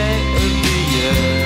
day of the year.